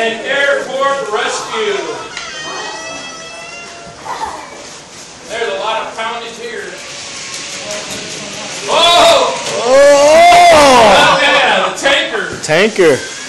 and airport rescue. There's a lot of poundage here. Oh! Oh! oh yeah, the tanker. Tanker.